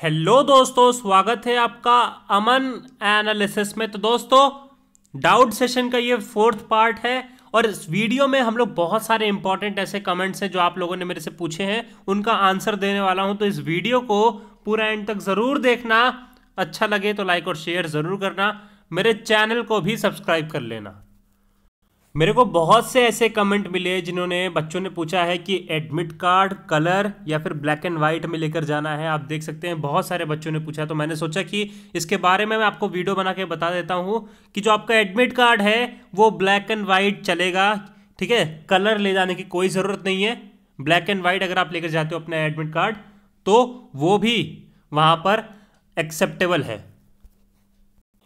Hello दोस्तों, स्वागत है आपका अमन एनालिसिस में। तो दोस्तों, डाउट सेशन का ये फोर्थ पार्ट है और इस वीडियो में हम लोग बहुत सारे इंपॉर्टेंट ऐसे कमेंट्स हैं जो आप लोगों ने मेरे से पूछे हैं, उनका आंसर देने वाला हूँ। तो इस वीडियो को पूरा एंड तक ज़रूर देखना। अच्छा लगे तो लाइक और शेयर ज़रूर करना। मेरे चैनल को भी सब्सक्राइब कर लेना। मेरे को बहुत से ऐसे कमेंट मिले जिन्होंने बच्चों ने पूछा है कि एडमिट कार्ड कलर या फिर ब्लैक एंड वाइट में लेकर जाना है। आप देख सकते हैं, बहुत सारे बच्चों ने पूछा तो मैंने सोचा कि इसके बारे में मैं आपको वीडियो बना के बता देता हूँ कि जो आपका एडमिट कार्ड है, वो ब्लैक एंड वाइट चलेगा, ठीक है? कलर ले जाने की कोई ज़रूरत नहीं है। ब्लैक एंड वाइट अगर आप लेकर जाते हो अपना एडमिट कार्ड तो वो भी वहाँ पर एक्सेप्टेबल है।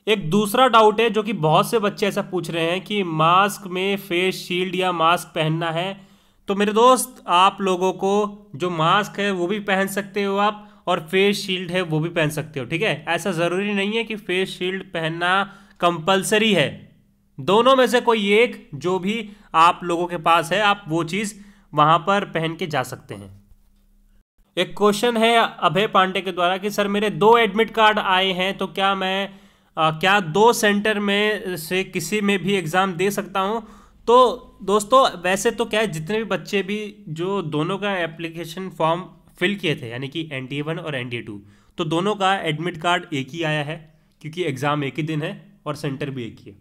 एक दूसरा डाउट है जो कि बहुत से बच्चे ऐसा पूछ रहे हैं कि मास्क में फेस शील्ड या मास्क पहनना है? तो मेरे दोस्त, आप लोगों को जो मास्क है वो भी पहन सकते हो आप और फेस शील्ड है वो भी पहन सकते हो, ठीक है? ऐसा ज़रूरी नहीं है कि फेस शील्ड पहनना कंपलसरी है। दोनों में से कोई एक जो भी आप लोगों के पास है, आप वो चीज़ वहाँ पर पहन के जा सकते हैं। एक क्वेश्चन है अभय पांडे के द्वारा कि, सर, मेरे दो एडमिट कार्ड आए हैं तो क्या मैं क्या दो सेंटर में से किसी में भी एग्ज़ाम दे सकता हूँ? तो दोस्तों, वैसे तो क्या है, जितने भी बच्चे भी जो दोनों का एप्लीकेशन फॉर्म फिल किए थे, यानी कि एन डी वन और एन डी टू तो दोनों का एडमिट कार्ड एक ही आया है, क्योंकि एग्ज़ाम एक ही दिन है और सेंटर भी एक ही है।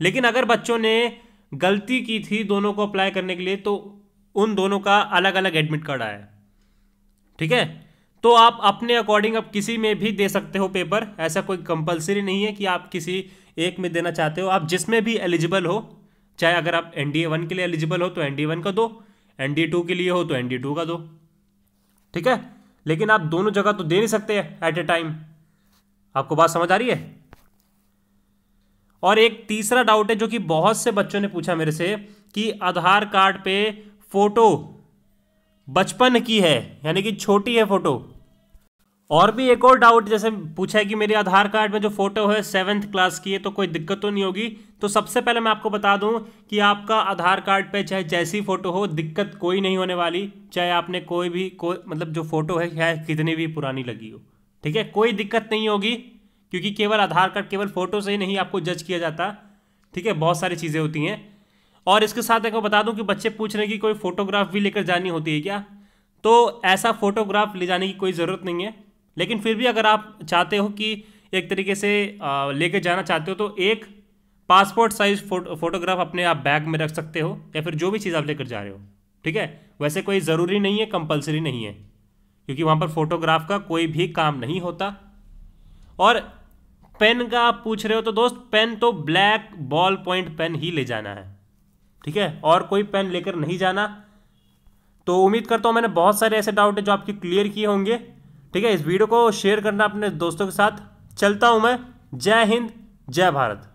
लेकिन अगर बच्चों ने गलती की थी दोनों को अप्लाई करने के लिए तो उन दोनों का अलग अलग एडमिट कार्ड आया ठीक है? तो आप अपने अकॉर्डिंग आप किसी में भी दे सकते हो पेपर ऐसा कोई कंपलसरी नहीं है कि आप किसी एक में देना चाहते हो। आप जिसमें भी एलिजिबल हो, चाहे अगर आप एन डी वन के लिए एलिजिबल हो तो एन डी वन का दो एन डी टू के लिए हो तो एन डी टू का दो। ठीक है? लेकिन आप दोनों जगह तो दे नहीं सकते एट ए टाइम आपको बात समझ आ रही है? और एक तीसरा डाउट है जो कि बहुत से बच्चों ने पूछा मेरे से कि आधार कार्ड पे फ़ोटो बचपन की है, यानी कि छोटी है फ़ोटो और भी एक और डाउट जैसे पूछा है कि मेरे आधार कार्ड में जो फ़ोटो है सेवन्थ क्लास की है तो कोई दिक्कत तो नहीं होगी? तो सबसे पहले मैं आपको बता दूँ कि आपका आधार कार्ड पे चाहे जैसी फ़ोटो हो, दिक्कत कोई नहीं होने वाली। चाहे आपने कोई भी, कोई मतलब जो फ़ोटो है, चाहे कितनी भी पुरानी लगी हो। ठीक है? कोई दिक्कत नहीं होगी, क्योंकि केवल आधार कार्ड, केवल फ़ोटो से ही नहीं आपको जज किया जाता। ठीक है? बहुत सारी चीज़ें होती हैं। और इसके साथ एक बता दूँ कि बच्चे पूछ रहे हैं कि कोई फ़ोटोग्राफ भी लेकर जानी होती है क्या? तो ऐसा फ़ोटोग्राफ ले जाने की कोई ज़रूरत नहीं है। लेकिन फिर भी अगर आप चाहते हो कि एक तरीके से लेके जाना चाहते हो तो एक पासपोर्ट साइज़ फ़ोटो फोटोग्राफ अपने आप बैग में रख सकते हो या फिर जो भी चीज़ आप लेकर जा रहे हो, ठीक है? वैसे कोई ज़रूरी नहीं है कंपलसरी नहीं है, क्योंकि वहाँ पर फोटोग्राफ का कोई भी काम नहीं होता। और पेन का आप पूछ रहे हो तो दोस्त पेन तो ब्लैक बॉल पॉइंट पेन ही ले जाना है, ठीक है? और कोई पेन लेकर नहीं जाना। तो उम्मीद करता हूँ मैंने बहुत सारे ऐसे डाउट है जो आपके क्लियर किए होंगे। ठीक है, इस वीडियो को शेयर करना अपने दोस्तों के साथ। चलता हूँ मैं। जय हिंद, जय भारत।